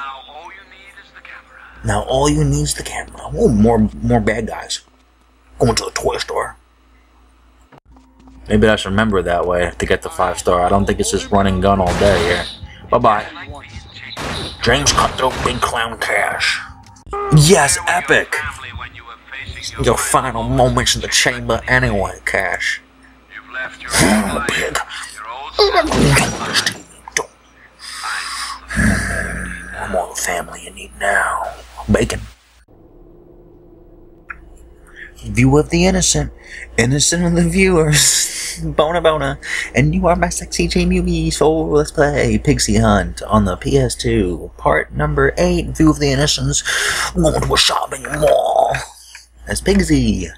Now all you need is the camera. Now all you need is the camera. Oh, more more bad guys. Going to the toy store. Maybe I should remember that way to get the five star. I don't think it's just running gun all day here. Bye bye. James Cutthroat Big Clown Cash. Yes, epic! Family when you were facing Your final moments in the chamber anyway, Cash. You've left your old life, Pig. your old self. One more family you need now. Bacon. View of the innocent. Innocent of the viewers. Bona Bona. And you are my sexy J movie, so let's play Pixie Hunt on the PS2. Part number 8, View of the Innocents. Going to a shopping mall. That's Piggsy.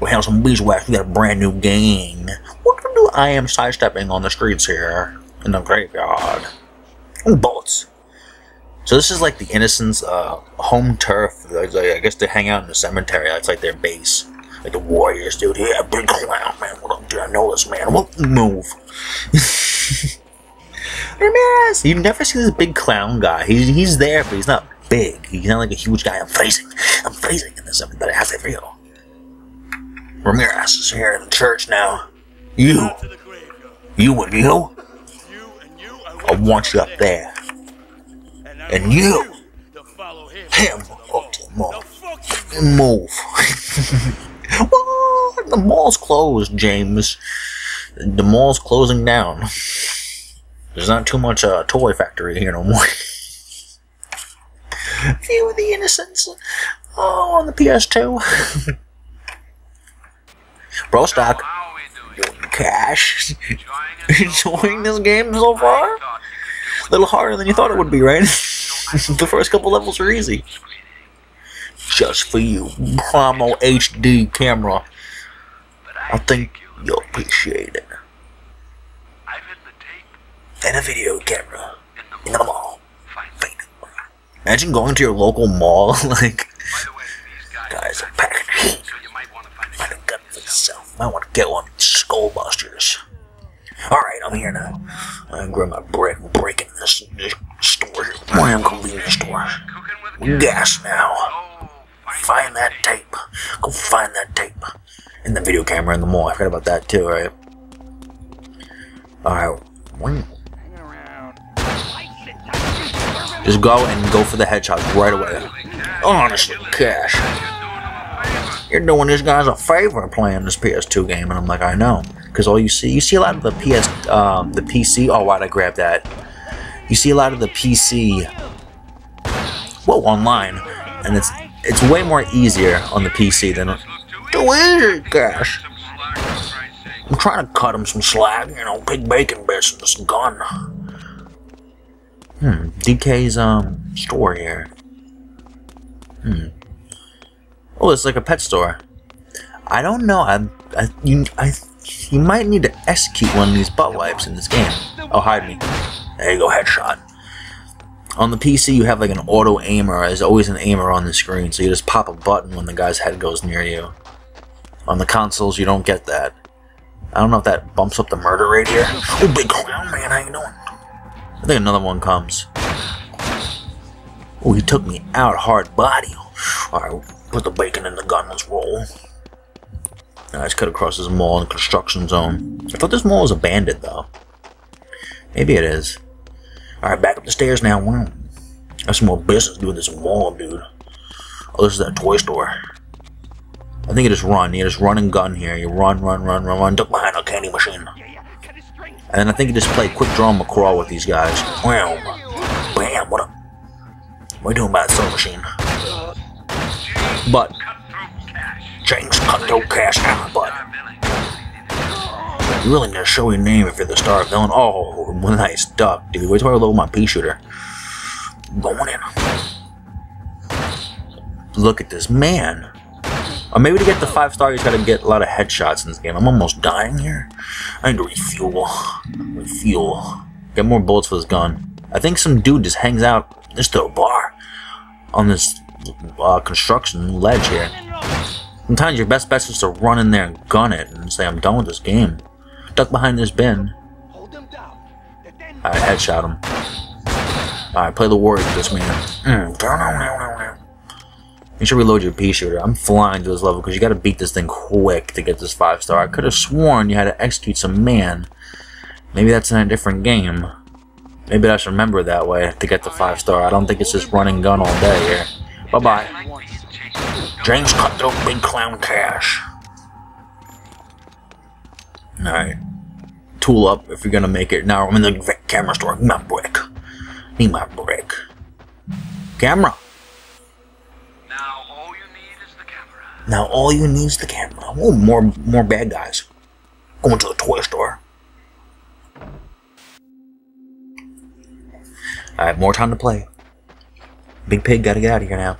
We have some beeswax. We got a brand new gang. What do? I am sidestepping on the streets here in the graveyard. Bullets. So this is like the Innocents' uh, home turf. Like, I guess they hang out in the cemetery. That's like their base. Like the Warriors, dude. Yeah, big clown, man. What up, dude? I know this, man. What move? Ramirez! You never see this big clown guy. He's, he's there, but he's not big. He's not like a huge guy. I'm freezing. I'm freezing in this cemetery. How's it feel? Ramirez is here in the church now. You. You and you. I want you up there. And you. Him. Oh, move. Move. what? The mall's closed, James. The mall's closing down. There's not too much uh, toy factory here no more. View of the Innocents. Oh, on the PS2. Bro stock. Cash. Enjoying this game so far? A little harder than you thought it would be, right? the first couple levels are easy. Just for you, Promo HD camera. I I think you. you'll appreciate it. And a video camera in the mall. Imagine going to your local mall, like, guys, a have got yourself. Might want to get one. Skullbusters. Alright, I'm here now. I'm gonna grab my brick and break in this, this store. Wham, convenience store. Gas now. Find that tape. Go find that tape. And the video camera in the mall. I forgot about that too, right? Alright. Just go and go for the headshots right away. Honestly, Cash. You're doing these guys a favor playing this PS2 game, and I'm like, I know, because all you see, you see a lot of the PS, um, the PC. Oh, why'd I grab that? You see a lot of the PC, well, online, and it's it's way more easier on the PC than easy, Cash. I'm trying to cut him some slack, you know, pig bacon bits in this gun. Hmm, DK's um store here. Hmm. Oh, it's like a pet store. I don't know. I, I, you, I, you might need to execute one of these butt wipes in this game. Oh, hide me. There you go, headshot. On the PC, you have like an auto aimer. There's always an aimer on the screen, so you just pop a button when the guy's head goes near you. On the consoles, you don't get that. I don't know if that bumps up the murder rate here. Oh, big clown man, how you doing? I think another one comes. Oh, he took me out hard body. Alright, put the bacon in the gun, let's roll. I just cut across this mall in the construction zone. I thought this mall was abandoned, though. Maybe it is. Alright, back up the stairs now. Wow. Some more business doing this mall, dude. Oh, this is that toy store. I think you just run. You just run and gun here. You run, run, run, run, run. Duck behind a candy machine. And then I think you just play quick draw McGraw with these guys. Wow. Bam, what up? What are you doing by the soul machine? But James Cutthroat Cash but you really need to show your name if you're the star villain. Oh, nice duck, dude. Wait till I load my pea shooter. Going in. Look at this man. Or maybe to get the five star, you gotta get a lot of headshots in this game. I'm almost dying here. I need to refuel. Refuel. Get more bullets for this gun. I think some dude just hangs out next to a bar on this uh, construction ledge here. Sometimes your best bet is to run in there and gun it and say, I'm done with this game. Duck behind this bin. I headshot him. Alright, play the warrior this man. Mm. Make sure we load your pea shooter. I'm flying to this level because you gotta beat this thing quick to get this 5 star. I could have sworn you had to execute some man. Maybe that's in a different game. Maybe I should remember that way to get the 5 star. I don't think it's just run and gun all day here. Bye bye. James cut the big clown cash. Alright. Tool up if you're gonna make it. Now I'm in the camera store. Need my brick. Need my brick. Camera. Now all you need is the camera. Now all you need is the camera. Oh, more more bad guys. Going to the toy store. Alright, more time to play. Big Pig gotta get out of here now.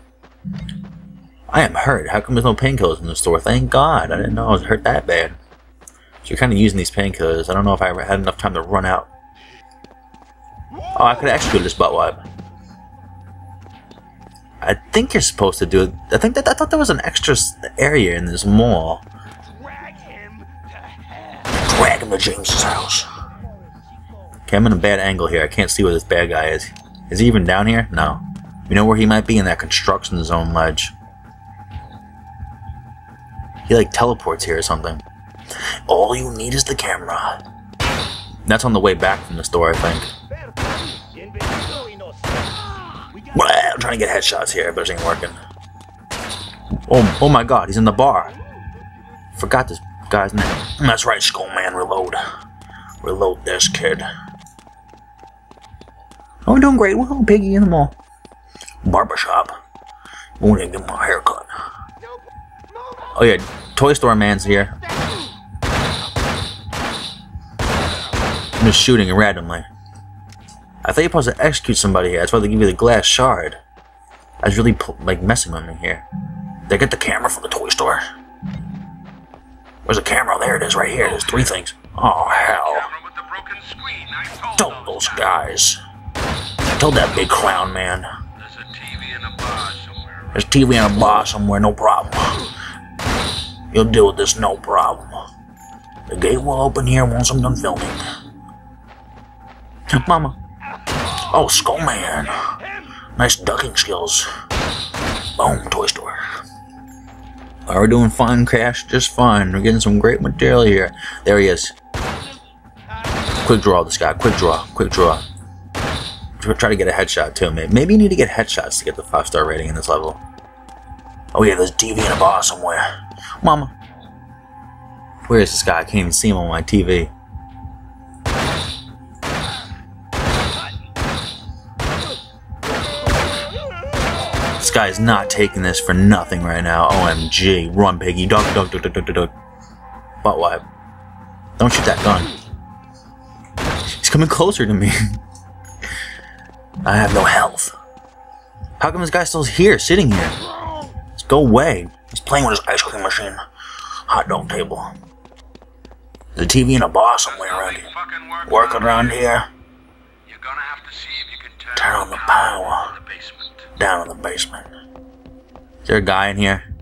I am hurt. How come there's no painkillers in the store? Thank God. I didn't know I was hurt that bad. You're kind of using these painkillers. I don't know if I had enough time to run out. Oh, I could actually do this butt wipe. I think you're supposed to do it. I think that I thought there was an extra area in this mall. Drag him to hell. Drag him to James's house. Okay, I'm in a bad angle here. I can't see where this bad guy is. Is he even down here? No. You know where he might be in that construction zone ledge. He like teleports here or something. All you need is the camera. That's on the way back from the store, I think. I'm trying to get headshots here, but it ain't working. Oh, oh my god, he's in the bar. Forgot this guy's name. That's right, Skullman, reload. Reload this kid. Oh, we're doing great. Well, Piggy in the mall. Barbershop. I'm gonna get my haircut. Oh yeah, Toy Store Man's here. Just shooting randomly. I thought you were supposed to execute somebody here. That's why they give you the glass shard. I was really like messing with me here. I get the camera from the toy store? Where's the camera? Oh, there it is, right here. There's three things. Oh hell! The broken screen. I told those guys. That big clown man. There's a TV in a TV in a bar somewhere. No problem. You'll deal with this, no problem. The gate will open here once I'm done filming. Mama. Oh, Skullman. Nice ducking skills. Boom, toy store. Are we doing fine, Cash? Just fine. We're getting some great material here. There he is. Quick draw this guy. Quick draw. Quick draw. Try to get a headshot too. Maybe, maybe you need to get headshots to get the five star rating in this level. Oh yeah, there's TV in a bar somewhere. Mama. Where is this guy? I can't even see him on my TV. Guy is not taking this for nothing right now. OMG. Run, piggy. Duck, duck, duck, duck, duck, duck. Butt wipe. Don't shoot that gun. He's coming closer to me. I have no health. How come this guy still here, sitting here? Let's go away. He's playing with his ice cream machine. Hot dog table. There's a TV in a bar somewhere around here. Work. Working around here. You're gonna have to see if you can turn, Turn on the power. Down in the basement. Is there a guy in here?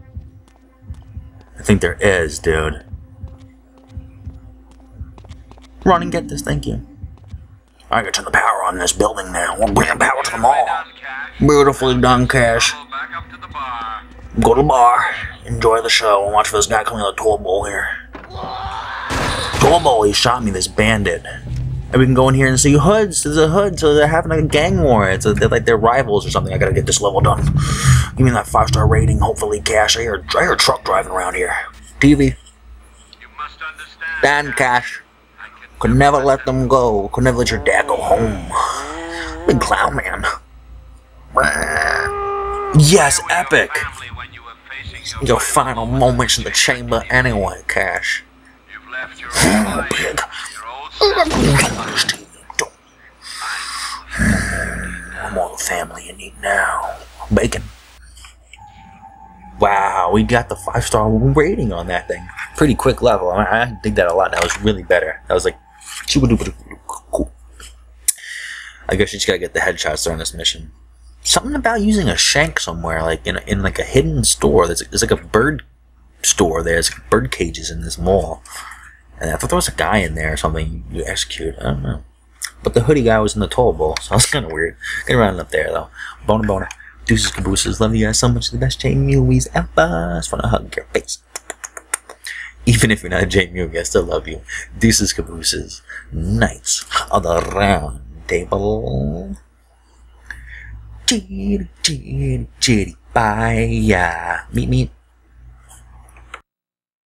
I think there is, dude. Run and get this, thank you. I can turn the power on this building now. We're bringing power to the mall. Beautifully done, Cash. Go to the bar. Go to the bar, enjoy the show, and watch for this guy coming out of the toilet bowl here. Toilet bowl, he shot me, this bandit. And we can go in here and see hoods. There's a hood, so they're having a gang war. It's a, they're like they're rivals or something. I gotta get this level done. Give me that five star rating, hopefully, Cash. I hear, I hear a truck driving around here. TV. You must understand. Dan Cash. Could never let them go. Could never let your dad go home. Big clown man. Yes, epic. family when you were facing your Your final moments in the chamber anyway, Cash. You've left your Oh, old life, pig. your old self. I'm all the family you need now. Bacon. Wow, we got the five star rating on that thing. Pretty quick level. I, I dig that a lot. That was really better. That was like cool. I guess you just gotta get the headshots during this mission. Something about using a shank somewhere, like in a, in like a hidden store. There's, there's like a bird store there. There's like bird cages in this mall. And I thought there was a guy in there or something you execute. I don't know. But the hoodie guy was in the toll bowl, so I was kind of weird. Get around up there though. Boner boner. Deuces cabooses. Love you guys so much. The best J Mewies ever. Just wanna hug your face. Even if you're not a J Mewie, I still love you. Deuces cabooses. Knights of the round table. Chitty chitty chitty bye. Meet me